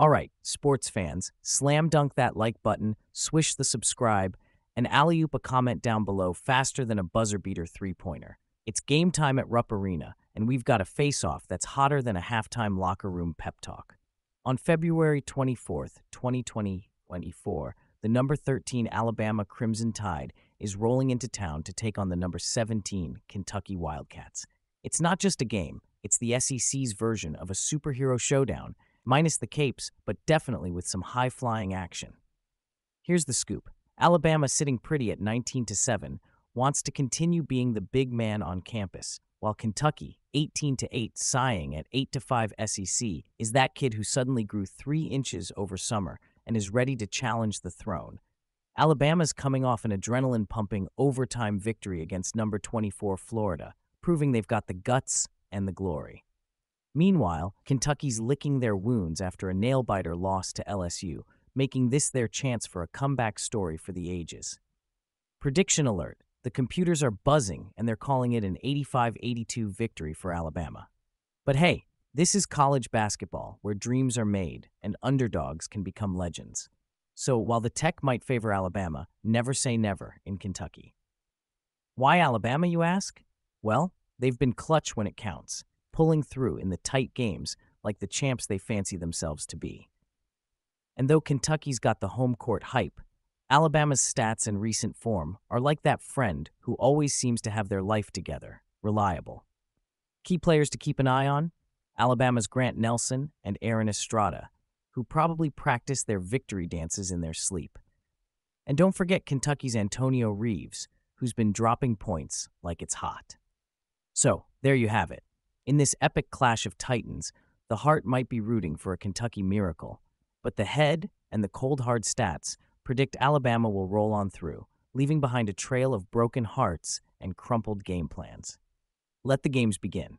All right, sports fans, slam dunk that like button, swish the subscribe, and alley oop a comment down below faster than a buzzer beater three pointer. It's game time at Rupp Arena, and we've got a face off that's hotter than a halftime locker room pep talk. On February 24th, 2024, the number 13 Alabama Crimson Tide is rolling into town to take on the number 17 Kentucky Wildcats. It's not just a game, it's the SEC's version of a superhero showdown, minus the capes, but definitely with some high flying action. Here's the scoop Alabama, sitting pretty at 19 to 7, wants to continue being the big man on campus, while Kentucky, 18 to 8, sighing at 8 to 5 SEC, is that kid who suddenly grew 3 inches over summer and is ready to challenge the throne. Alabama's coming off an adrenaline pumping overtime victory against number 24 Florida, proving they've got the guts and the glory. Meanwhile, Kentucky's licking their wounds after a nail biter loss to LSU, making this their chance for a comeback story for the ages. Prediction alert the computers are buzzing and they're calling it an 85 82 victory for Alabama. But hey, this is college basketball where dreams are made and underdogs can become legends. So while the tech might favor Alabama, never say never in Kentucky. Why Alabama, you ask? Well, they've been clutch when it counts, pulling through in the tight games like the champs they fancy themselves to be. And though Kentucky's got the home court hype, Alabama's stats and recent form are like that friend who always seems to have their life together, reliable. Key players to keep an eye on Alabama's Grant Nelson and Aaron Estrada, who probably practice their victory dances in their sleep. And don't forget Kentucky's Antonio Reeves, who's been dropping points like it's hot. So, there you have it. In this epic clash of titans, the heart might be rooting for a Kentucky miracle, but the head and the cold hard stats predict Alabama will roll on through, leaving behind a trail of broken hearts and crumpled game plans. Let the games begin.